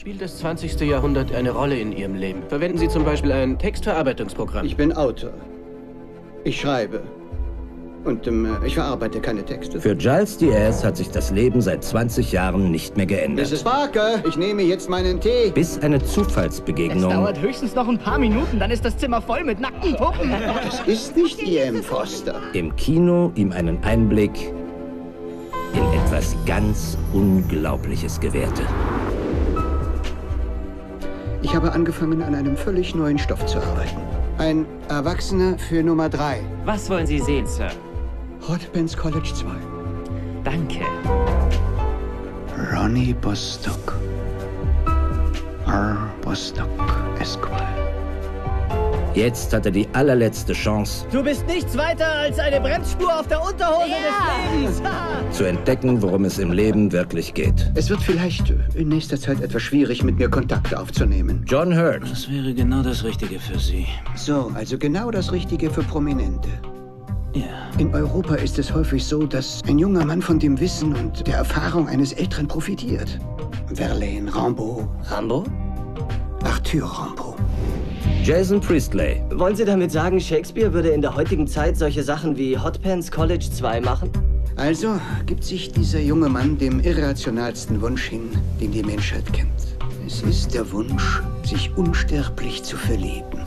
Spielt das 20. Jahrhundert eine Rolle in Ihrem Leben? Verwenden Sie zum Beispiel ein Textverarbeitungsprogramm? Ich bin Autor. Ich schreibe. Und ähm, ich verarbeite keine Texte. Für Giles Diaz hat sich das Leben seit 20 Jahren nicht mehr geändert. Mrs. Parker, ich nehme jetzt meinen Tee. Bis eine Es Zufallsbegegnung dauert höchstens noch ein paar Minuten, dann ist das Zimmer voll mit nackten Puppen. Das ist nicht E.M. Foster. im Kino ihm einen Einblick in etwas ganz Unglaubliches gewährte. Ich habe angefangen, an einem völlig neuen Stoff zu arbeiten. Ein Erwachsener für Nummer 3. Was wollen Sie sehen, Sir? Hot College 2. Danke. Ronnie Bostock. R. Bostock Esquire. Jetzt hat er die allerletzte Chance Du bist nichts weiter als eine Bremsspur auf der Unterhose des Lebens. Zu entdecken, worum es im Leben wirklich geht. Es wird vielleicht in nächster Zeit etwas schwierig, mit mir Kontakt aufzunehmen. John Hurt, Das wäre genau das Richtige für Sie. So, also genau das Richtige für Prominente. Ja. In Europa ist es häufig so, dass ein junger Mann von dem Wissen und der Erfahrung eines Älteren profitiert. Verlaine, Rambo, Rambo? Arthur Rambo. Jason Priestley, Wollen Sie damit sagen, Shakespeare würde in der heutigen Zeit solche Sachen wie Hot Pants College 2 machen? Also gibt sich dieser junge Mann dem irrationalsten Wunsch hin, den die Menschheit kennt. Es ist der Wunsch, sich unsterblich zu verlieben.